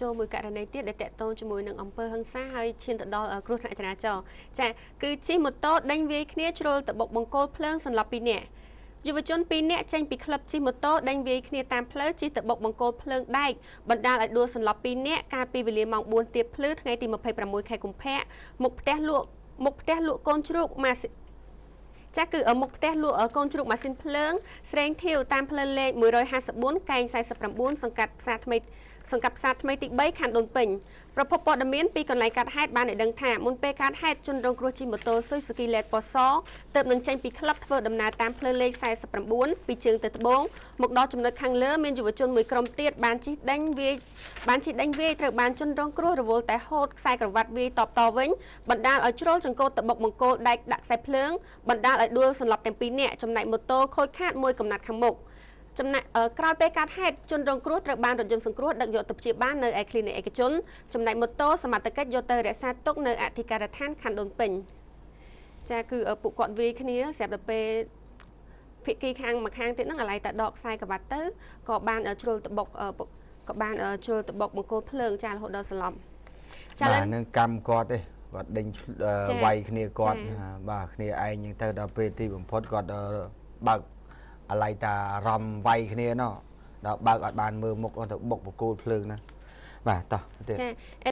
ចូលមួយករណីទៀតដែលតកតងជាមួយនឹងអង្គើហឹង្សាហើយឈានទៅដល់គ្រោះថ្នាក់ចរាចរណ៍ចាគឺជិះម៉ូតូដេញវាយគ្នាជ្រុលទៅបុកបង្គោលភ្លើងសន្លប់2នាក់យុវជន2នាក់ចេញពីក្លឹបជិះម៉ូតូដេញវាយគ្នាតាមផ្លូវជិះទៅបុកបង្គោលភ្លើងដែកបណ្ដាលឲ្យដួលសន្លប់2នាក់កាលពីវេលាម៉ោង4ទៀបភ្លឺថ្ងៃទី26ខែកុម្ភៈមុខផ្ទះលក់មុខផ្ទះលក់កូនជ្រូកម៉ាស៊ីចាស់គឺមុខផ្ទះលក់កូនជ្រូកម៉ាស៊ីនភ្លើងស្រេងធាវតាមផ្លូវលេខ154កែង49សង្កាត់ផ្សារថ្មី សង្កាត់ផ្សារថ្មីទី3ខណ្ឌដូនពេញប្រពន្ធព័ត៌មានពីកន្លែងកាត់ហេតុបានឲ្យដឹងថាមុនពេលកាត់ហេតុជនរងគ្រោះជិះម៉ូតូស៊ុយស៊ូគីឡេតពណ៌សទើបនឹងចេញពីក្លឹបធ្វើដំណើរតាមផ្លូវលេខ49ពីជើងទៅត្បូងមកដល់ចំណុចខាងលើមានយុវជនមួយក្រុមទៀតបានជិះដេញវាយបានជិះដេញវាយត្រូវបានជនរងគ្រោះរវល់តែហូតខ្សែក្រវ៉ាត់វាយតបតវិញបណ្ដាលឲ្យជ្រុលចង្កូតទៅបុកបង្គោលដែកដាក់ខ្សែភ្លើងបណ្ដាលឲ្យដួលសន្លប់ទាំងពីរនាក់ចំណែកម៉ូតូខូចខាតមួយកំណាត់ខាងមុខ ចំណែកក្រោយពេលកាត់ហេតុជនរងគ្រោះត្រូវបានរថយន្តសង្គ្រោះដឹកយកទៅព្យាបាលនៅឯគ្លីនិកឯកជនចំណែកម៉ូតូសមត្ថកិច្ចយកទៅរក្សាទុកនៅអធិការដ្ឋានខណ្ឌដូនពេញចាគឺពួកគាត់វាយគ្នាស្រាប់តែពេលភិក្ខីខាងមួយខាងទៀតហ្នឹងអាឡ័យតែដកខ្សែក្រវ៉ាត់ទៅក៏បានជ្រុលត្បុកក៏បានជ្រុលត្បុកបង្គោលភ្លើងចារហូតដល់សន្លប់ចាបាទនឹងកម្មគាត់ទេគាត់ដេញវាយគ្នាគាត់បាទគ្នាឯងហ្នឹងទៅដល់ពេលទីបំផុតគាត់បើក អាឡ័យតារំវាយគ្នាណោះដល់បើកអត់បានមើលមុខទៅបុកបកគោលភ្លើងណាបាទតោះទៀតចា